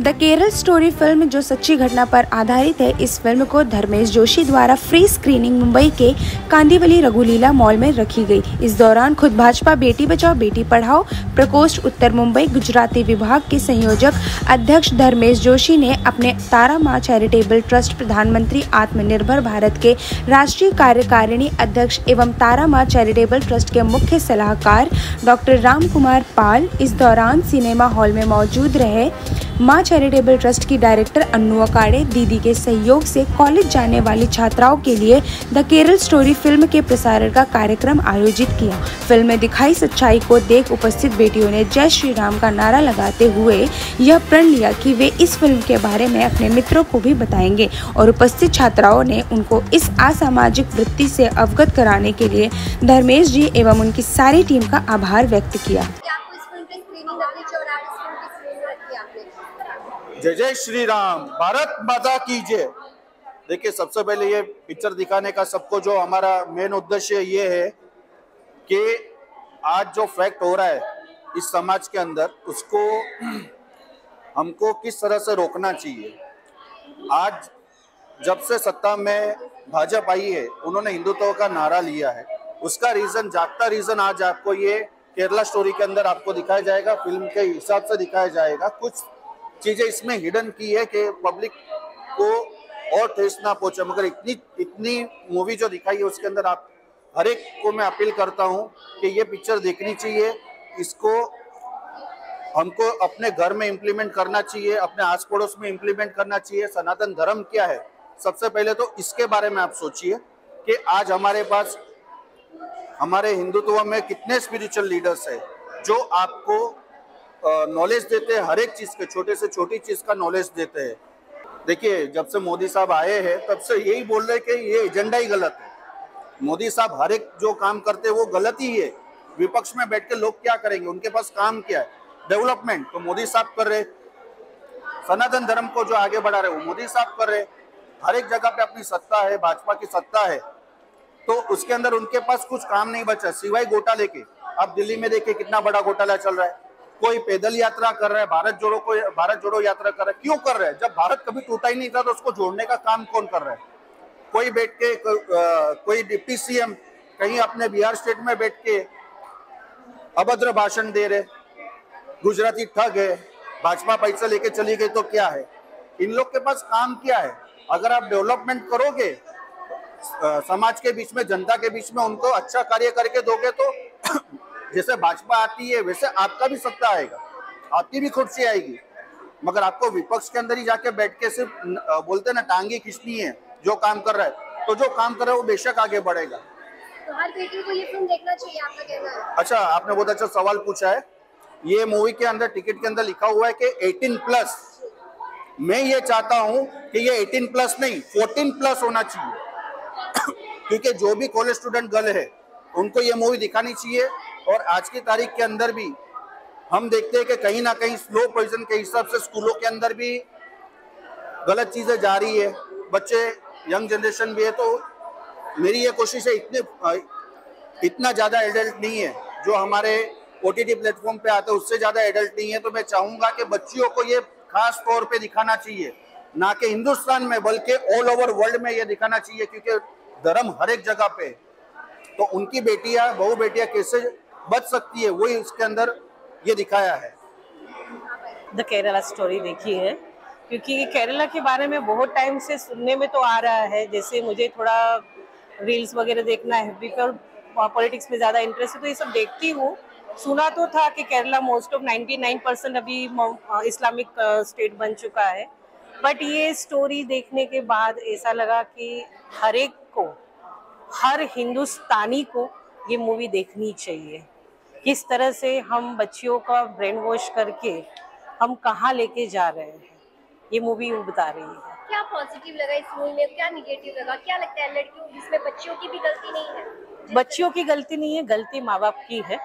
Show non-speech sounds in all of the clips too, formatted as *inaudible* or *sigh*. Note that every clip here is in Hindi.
द केरल स्टोरी फ़िल्म जो सच्ची घटना पर आधारित है, इस फ़िल्म को धर्मेश जोशी द्वारा फ्री स्क्रीनिंग मुंबई के कांदीवली रघुलीला मॉल में रखी गई। इस दौरान खुद भाजपा बेटी बचाओ, बेटी पढ़ाओ, प्रकोष्ठ उत्तर मुंबई, गुजराती विभाग के संयोजक अध्यक्ष धर्मेश जोशी ने अपने तारा माँ चैरिटेबल ट्रस्ट प्रधानमंत्री आत्मनिर्भर भारत के राष्ट्रीय कार्यकारिणी अध्यक्ष एवं तारा माँ चैरिटेबल ट्रस्ट के मुख्य सलाहकार डॉक्टर राम कुमार पाल इस दौरान सिनेमा हॉल में मौजूद रहे। माँ चैरिटेबल ट्रस्ट की डायरेक्टर अन्नू अकाड़े दीदी के सहयोग से कॉलेज जाने वाली छात्राओं के लिए द केरल स्टोरी फ़िल्म के प्रसारण का कार्यक्रम आयोजित किया। फ़िल्म में दिखाई सच्चाई को देख उपस्थित बेटियों ने जय श्री राम का नारा लगाते हुए यह प्रण लिया कि वे इस फ़िल्म के बारे में अपने मित्रों को भी बताएँगे और उपस्थित छात्राओं ने उनको इस असामाजिक वृत्ति से अवगत कराने के लिए धर्मेश जी एवं उनकी सारी टीम का आभार व्यक्त किया कि आपको इस फ़िल्म की स्क्रीनिंग रखनी चाहिए और आप इस फ़िल्म की स्क्रीनिंग रखी आपने जय जय श्री राम भारत माता की जय। देखिए, सबसे पहले ये पिक्चर दिखाने का सबको जो हमारा मेन उद्देश्य ये है कि आज जो फैक्ट हो रहा है इस समाज के अंदर, उसको *clears throat* हमको किस तरह से रोकना चाहिए? आज जब से सत्ता में भाजपा आई है, उन्होंने हिंदुत्व का नारा लिया है। उसका रीजन जागता रीजन आज आपको ये केरला स्टोरी के अंदर आपको दिखाया जाएगा फ़िल्म के हिसाब से दिखाया जाएगा। कुछ चीज़ें इसमें हिडन की है कि पब्लिक को और ठेस ना पहुँचे। मगर इतनी इतनी मूवी जो दिखाई है, उसके अंदर आप, हर एक को मैं अपील करता हूँ कि ये पिक्चर देखनी चाहिए। इसको हमको अपने घर में इम्प्लीमेंट करना चाहिए, अपने आस पड़ोस में इम्प्लीमेंट करना चाहिए। सनातन धर्म क्या है? सबसे पहले तो इसके बारे में आप सोचिए कि आज हमारे पास, हमारे हिंदुत्व में कितने स्पिरिचुअल लीडर्स है जो आपको नॉलेज देते हैं, हर एक चीज़ के, छोटे से छोटी चीज़ का नॉलेज देते हैं। देखिए, जब से मोदी साहब आए हैं, तब से यही बोल रहे हैं कि ये एजेंडा ही गलत है। मोदी साहब हर एक जो काम करते हैं, वो गलत ही है। विपक्ष में बैठ के लोग क्या करेंगे? उनके पास काम क्या है? डेवलपमेंट तो मोदी साहब कर रहे सनातन धर्म को जो आगे बढ़ा रहे वो मोदी साहब कर रहे हर एक जगह पे अपनी सत्ता है, भाजपा की सत्ता है। तो उसके अंदर उनके पास कुछ काम नहीं बचा, सिवाय घोटाले के अब दिल्ली में देखिए कितना बड़ा घोटाला चल रहा है। कोई पैदल यात्रा कर रहा है, भारत जोड़ो को, भारत जोड़ो यात्रा कर रहा है, क्यों कर रहा है? जब भारत कभी टूटा ही नहीं था तो उसको जोड़ने का काम कौन कर रहा है? कोई बैठ के कोई डिप्टी सीएम कहीं अपने बिहार स्टेट में बैठ के अभद्र भाषण दे रहे, गुजराती ठग है, भाजपा पैसा लेके चली गई तो क्या है? इन लोग के पास काम क्या है? अगर आप डेवलपमेंट करोगे समाज के बीच में, जनता के बीच में उनको अच्छा कार्य करके दोगे तो जैसे भाजपा आती है वैसे आपका भी सत्ता आएगा। आपकी भी खुर्सी आएगी। मगर आपको विपक्ष के अंदर ही जाके बैठ के सिर्फ़ बोलते ना टांगी खींचनी है जो काम कर रहा है तो जो काम कर रहा है वो बेशक आगे बढ़ेगा। तो हर बेटी को ये फ़िल्म देखना चाहिए आपका कहना है। अच्छा आपने बहुत अच्छा सवाल पूछा है। ये मूवी के अंदर टिकट के अंदर लिखा हुआ है कि 18 प्लस मैं ये चाहता हूँ कि ये 18 प्लस नहीं 14 प्लस होना चाहिए। *coughs* क्योंकि जो भी कॉलेज स्टूडेंट गर्ल है उनको ये मूवी दिखानी चाहिए। और आज की तारीख के अंदर भी हम देखते हैं कि कहीं ना कहीं स्लो पोजिशन के हिसाब से स्कूलों के अंदर भी गलत चीज़ें जा रही है। बच्चे यंग जनरेशन भी है तो मेरी ये कोशिश है इतने, इतना ज़्यादा एडल्ट नहीं है जो हमारे ओ टी प्लेटफॉर्म पे आते हैं, उससे ज़्यादा एडल्ट नहीं है। तो मैं चाहूँगा कि बच्चियों को ये खास तौर पे दिखाना चाहिए। ना कि हिंदुस्तान में, बल्कि ऑल ओवर वर्ल्ड में ये दिखाना चाहिए, क्योंकि धर्म हर एक जगह पे तो उनकी बेटियाँ, बहु बेटियाँ कैसे बच सकती है, वही उसके अंदर ये दिखाया है। द केरला स्टोरी देखी है, क्योंकि केरला के बारे में बहुत टाइम से सुनने में तो आ रहा है, जैसे मुझे थोड़ा रील्स वगैरह देखना है बिकॉज़ पॉलिटिक्स में ज़्यादा इंटरेस्ट है तो ये सब देखती हूँ। सुना तो था कि केरला मोस्ट ऑफ़ 99 परसेंट अभी इस्लामिक स्टेट बन चुका है बट ये स्टोरी देखने के बाद ऐसा लगा कि हर एक को, हर हिंदुस्तानी को ये मूवी देखनी चाहिए। किस तरह से हम बच्चियों का ब्रेन वॉश करके हम कहाँ लेके जा रहे हैं? ये मूवी वो बता रही है। क्या पॉजिटिव लगा इस मूवी में? क्या निगेटिव लगा? क्या लगता है लड़कियों जिसमें बच्चियों की भी गलती नहीं है? बच्चियों की गलती नहीं है गलती माँ बाप की है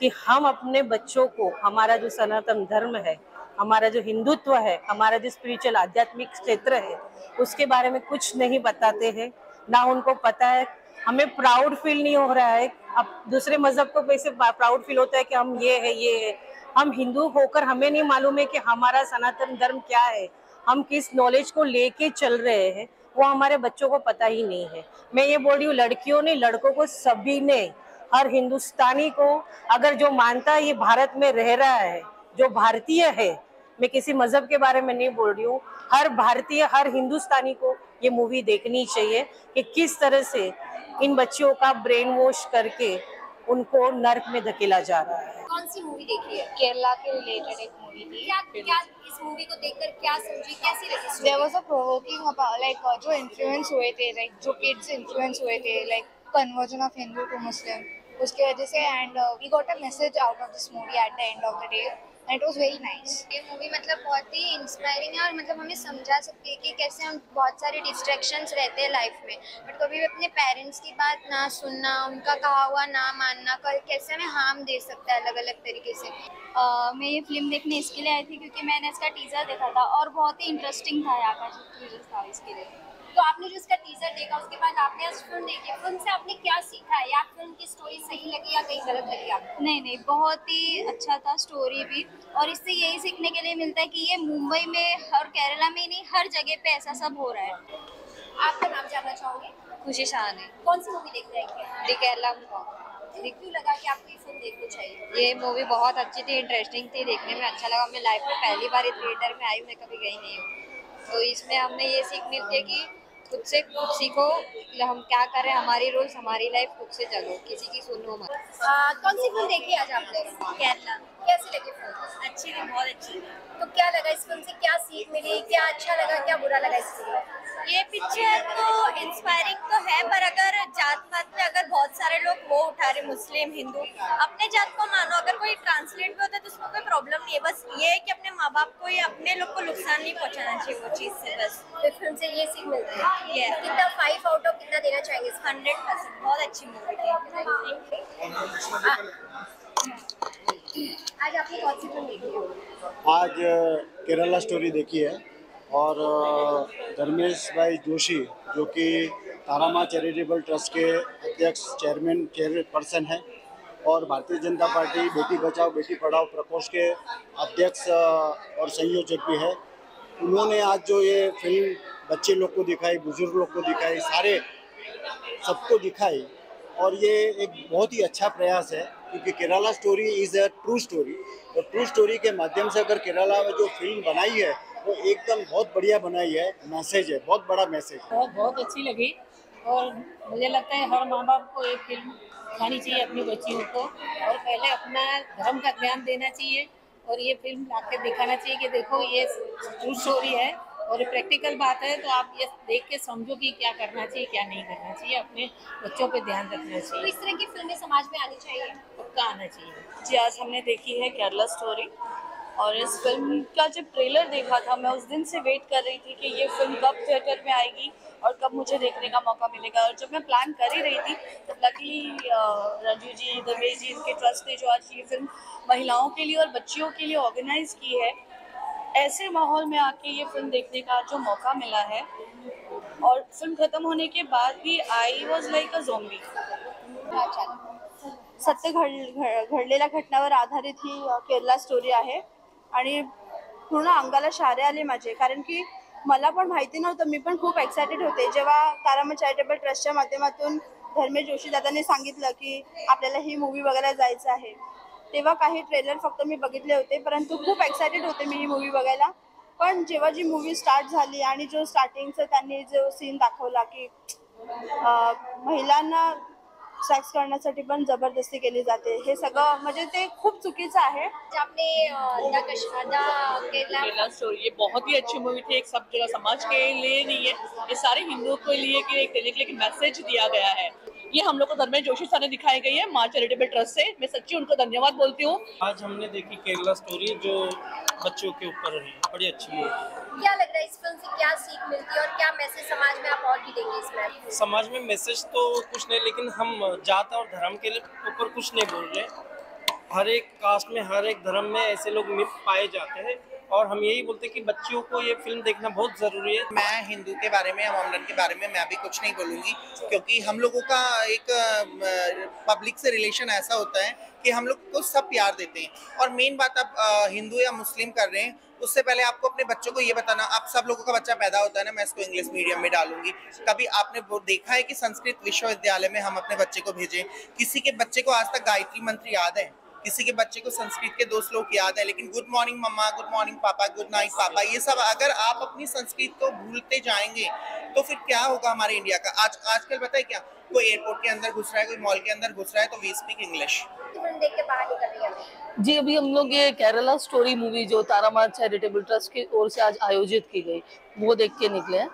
कि हम अपने बच्चों को हमारा जो सनातन धर्म है हमारा जो हिंदुत्व है हमारा जो स्पिरिचुअल आध्यात्मिक क्षेत्र है उसके बारे में कुछ नहीं बताते हैं। ना उनको पता है हमें प्राउड फील नहीं हो रहा है। अब दूसरे मज़हब को कैसे प्राउड फील होता है कि हम ये है ये है। हम हिंदू होकर हमें नहीं मालूम है कि हमारा सनातन धर्म क्या है। हम किस नॉलेज को लेके चल रहे हैं, वो हमारे बच्चों को पता ही नहीं है। मैं ये बोल रही हूँ, लड़कियों ने, लड़कों को, सभी ने, हर हिंदुस्तानी को, अगर जो मानता है ये भारत में रह रहा है, जो भारतीय है, मैं किसी मज़हब के बारे में नहीं बोल रही हूँ। हर भारतीय, हर हिंदुस्तानी को ये मूवी देखनी चाहिए कि किस तरह से इन बच्चियों का ब्रेन वॉश करके उनको नर्क में धकेला जा रहा है। कौन सी मूवी देखी है? केरला के रिलेटेड एक मूवी थी। क्या क्या इस मूवी को देखकर क्या समझी? कैसी लगी? There was a provoking like जो इन्फ्लुएंस हुए थे लाइक जो किड्स इन्फ्लुएंस हुए थे like conversion of Hindu to Muslim उसके वजह से and we got a message out of this movie at the end of the day it was very nice ये मूवी मतलब बहुत ही इंस्पायरिंग है और मतलब हमें समझा सकती है कि कैसे हम बहुत सारे डिस्ट्रैक्शंस रहते हैं लाइफ में। बट कभी भी अपने पेरेंट्स की बात ना सुनना उनका कहा हुआ ना मानना कल कैसे हमें हार्म दे सकता है अलग अलग तरीके से। uh, मैं ये फ़िल्म देखने इसके लिए आई थी क्योंकि मैंने इसका टीजर देखा था और बहुत ही इंटरेस्टिंग था यहाँ का जो टीजर था इसके लिए। तो आपने जो इसका टीजर देखा उसके बाद आपने इस फ़िल्म देखी फ़िल्म से आपने क्या सीखा है? या फ़िल्म की स्टोरी सही लगी या कहीं गलत लगी आपको? नहीं नहीं बहुत ही अच्छा था स्टोरी भी। और इससे यही सीखने के लिए मिलता है कि ये मुंबई में और केरला में नहीं हर जगह पे ऐसा सब हो रहा है। आपका नाम जानना चाहोगे? खुशी शाह ने। कौन सी मूवी देख रहे हैं? केरला क्यों लगा कि आपको ये फ़िल्म देखनी चाहिए? ये मूवी बहुत अच्छी थी इंटरेस्टिंग थी देखने में अच्छा लगा। मैं लाइफ में पहली बार थिएटर में आई हूँ मैं कभी गई नहीं हूँ। तो इसमें हमने ये सीख मिलती है कि खुद से खुद सीखो हम क्या करें हमारी रोल्स हमारी लाइफ खुद से चलो किसी की सुनो मत। आ, कौन सी फ़िल्म देखी आज आपने? केरला। कैसी लगी फ़िल्म अच्छी थी बहुत अच्छी तो क्या लगा इस फ़िल्म से? क्या सीख मिली? क्या अच्छा लगा? क्या बुरा लगा इस फ़िल्म ये पिक्चर तो इंस्पायरिंग तो है पर अगर जात पात में अगर बहुत सारे लोग वो उठा रहे मुस्लिम हिंदू अपने जात को मानो अगर कोई ट्रांसलेट भी होता है तो उसमें कोई प्रॉब्लम नहीं है। बस ये है कि अपने माँ बाप को या अपने लोग को नुकसान नहीं पहुँचाना चाहिए वो चीज़ से बस। तो फ़िल्म से ये सीख मिलती है? Yes. कितना फाइव आउट ऑफ़ कितना देना चाहेंगे हंड्रेड परसेंट बहुत अच्छी मूवी थी। आज आपने कौन सी फ़िल्म देखी है? आज केरला स्टोरी देखी है और धर्मेश भाई जोशी, जो कि तारामा चैरिटेबल ट्रस्ट के अध्यक्ष, चेयरमैन, चेयरपर्सन हैं और भारतीय जनता पार्टी, बेटी बचाओ, बेटी पढ़ाओ, प्रकोष्ठ के अध्यक्ष और संयोजक भी है। उन्होंने आज जो ये फ़िल्म बच्चे लोग को दिखाई, बुज़ुर्ग लोग को दिखाई, सारे सबको दिखाई और ये एक बहुत ही अच्छा प्रयास है, क्योंकि Kerala story is a true story और ट्रू स्टोरी के माध्यम से अगर केरला में जो फ़िल्म बनाई है, वो एकदम बहुत बढ़िया बनाई है मैसेज है, बहुत बड़ा मैसेज बहुत बहुत अच्छी लगी। और मुझे लगता है हर माँ बाप को ये फ़िल्म दिखानी चाहिए अपनी बच्चियों को। और पहले अपना धर्म का ध्यान देना चाहिए और ये फ़िल्म लाके दिखाना चाहिए कि देखो, ये ट्रू स्टोरी है। और प्रैक्टिकल बात है तो आप ये देख के समझो कि क्या करना चाहिए क्या नहीं करना चाहिए अपने बच्चों पे ध्यान रखना तो चाहिए इस तरह की फ़िल्में समाज में आनी चाहिए? पक्का आना चाहिए। जी आज हमने देखी है केरला स्टोरी और इस फ़िल्म का जब ट्रेलर देखा था मैं उस दिन से वेट कर रही थी कि ये फ़िल्म कब थिएटर में आएगी और कब मुझे देखने का मौका मिलेगा। और जब मैं प्लान कर ही रही थी तो लकीली रंजू जी धर्मेश जी इनके ट्रस्ट ने जो आज ये फ़िल्म महिलाओं के लिए और बच्चियों के लिए ऑर्गेनाइज की है ऐसे माहौल में आके ये फ़िल्म देखने का जो मौका मिला है, और फ़िल्म खत्म होने के बाद भी I was like a zombie सत्य घड घड- घडलेल्या घटनावर आधारित ही केरला स्टोरी आहे. आणि पूर्ण अंगाला शारे आले माझे, कारण की मला पण माहिती नव्हतं, मी पण खूप एक्सायटेड होते. जेव्हा तारामा चॅरिटेबल ट्रस्टच्या माध्यमातून धर्मेश जोशी दादांनी सांगितलं की आपल्याला ही मूवी बघायला जायचं आहे. तेव्हा काही ट्रेलर फक्त मी बघितले होते परंतु खूप एक्सायटेड होते मी ही मूवी बघायला. पण जेव्हा जी मूवी स्टार्ट झाली आणि जो स्टार्टिंगचा त्यांनी जो सीन दाखवला की अ, महिलांना सेक्स करण्यासाठी पण ज़बरदस्ती केली जाते हे सगळं म्हणजे ते खूप चुकीचं आहे. आपने द कश द केरला केरला स्टोरी ये बहुत ही अच्छी मूवी थी एक सब जगह समाज के लिए नहीं है ये सारे हिंदुओं के लिए कि एक देने के लिए मैसेज दिया गया है। ये हम लोग को धर्मेश जोशी सर ने दिखाई गई है माँ चैरिटेबल ट्रस्ट से। मैं सच्ची उनको धन्यवाद बोलती हूँ। आज हमने देखी केरला स्टोरी जो बच्चों के ऊपर रही बड़ी अच्छी है। क्या लग रहा है इस फ़िल्म से क्या सीख मिलती है और क्या मैसेज समाज में आप और भी देंगे इसमें समाज में मैसेज तो कुछ नहीं लेकिन हम जात और धर्म के ऊपर कुछ नहीं बोल रहे। हर एक कास्ट में हर एक धर्म में ऐसे लोग पाए जाते हैं। और हम यही बोलते हैं कि बच्चियों को ये फ़िल्म देखना बहुत ज़रूरी है। मैं हिंदू के बारे में या मोहम्मदन के बारे में, मैं भी कुछ नहीं बोलूँगी, क्योंकि हम लोगों का एक पब्लिक से रिलेशन ऐसा होता है कि हम लोग को सब प्यार देते हैं। और मेन बात आप हिंदू या मुस्लिम कर रहे हैं, उससे पहले आपको अपने बच्चों को ये बताना, आप सब लोगों का बच्चा पैदा होता है ना, मैं इसको इंग्लिश मीडियम में डालूँगी। कभी आपने वो देखा है कि संस्कृत विश्वविद्यालय में हम अपने बच्चे को भेजें? किसी के बच्चे को आज तक गायत्री मंत्र याद है? किसी के बच्चे को संस्कृत के दो श्लोक याद है, लेकिन good morning mamma good morning papa good night papa ये सब अगर आप अपनी संस्कृत को भूलते जाएँगे तो फिर क्या होगा हमारे इंडिया का? आज, आजकल पता है क्या? कोई एयरपोर्ट के अंदर घुस रहा है, कोई मॉल के अंदर घुस रहा है तो वी स्पीक इंग्लिश जी, अभी हम लोग ये केरला स्टोरी मूवी जो तारामा चैरिटेबल ट्रस्ट की ओर से आज आयोजित की गई, वो देख के निकले हैं।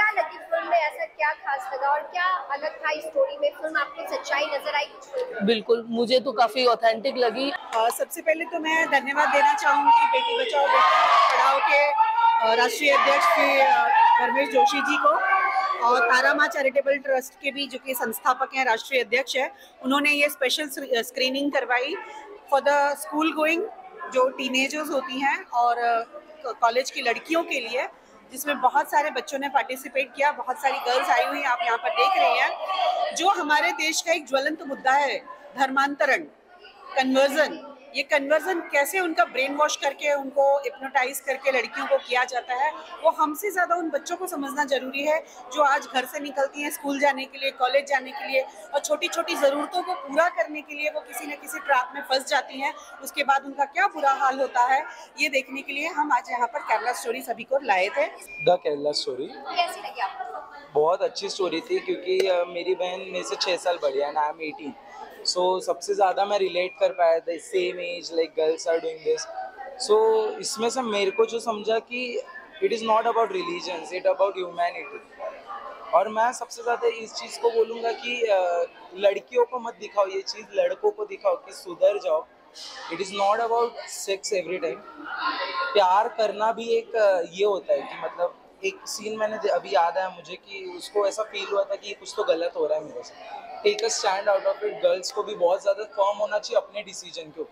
क्या लगी फ़िल्म में? ऐसा क्या खास लगा? और क्या अलग था इस स्टोरी में? फ़िल्म आपको सच्चाई नज़र आई? कुछ बिल्कुल मुझे तो काफ़ी ऑथेंटिक लगी। सबसे पहले तो मैं धन्यवाद देना चाहूँगी बेटी बचाओ बेटी पढ़ाओ के राष्ट्रीय अध्यक्ष श्री धर्मेश जोशी जी को और तारा माँ चैरिटेबल ट्रस्ट के भी जो कि संस्थापक हैं राष्ट्रीय अध्यक्ष है उन्होंने ये स्पेशल स्क्रीनिंग करवाई फॉर द स्कूल गोइंग जो टीनेजर्स होती हैं और कॉलेज की लड़कियों के लिए। जिसमें बहुत सारे बच्चों ने पार्टिसिपेट किया, बहुत सारी गर्ल्स आई हुई आप यहाँ पर देख रहे हैं। जो हमारे देश का एक ज्वलंत मुद्दा है, धर्मांतरण कन्वर्जन ये कन्वर्जन कैसे उनका ब्रेन वॉश करके उनको हिप्नोटाइज करके लड़कियों को किया जाता है वो हमसे ज़्यादा उन बच्चों को समझना ज़रूरी है जो आज घर से निकलती हैं स्कूल जाने के लिए कॉलेज जाने के लिए और छोटी छोटी ज़रूरतों को पूरा करने के लिए वो किसी न किसी ट्रैप में फंस जाती हैं उसके बाद उनका क्या बुरा हाल होता है ये देखने के लिए हम आज यहाँ पर केरला स्टोरी सभी को लाए थे। द केरला स्टोरी कैसी लगी आपको? बहुत अच्छी स्टोरी थी क्योंकि मेरी बहन मेरे से छः साल बड़ी है आई एम एटीन सो सबसे ज़्यादा मैं रिलेट कर पाया था same age like girls are doing this so इसमें से मेरे को जो समझा कि it is not about religion it about humanity और मैं सबसे ज़्यादा इस चीज़ को बोलूँगा कि लड़कियों को मत दिखाओ, ये चीज़ लड़कों को दिखाओ कि सुधर जाओ. It is not about sex every time प्यार करना भी एक ये होता है कि मतलब एक सीन मैंने अभी याद आया मुझे कि उसको ऐसा फील हुआ था कि कुछ तो गलत हो रहा है मेरे से। Take a stand out of it girls को भी बहुत ज़्यादा फॉर्म होना चाहिए अपने डिसीज़न के ऊपर।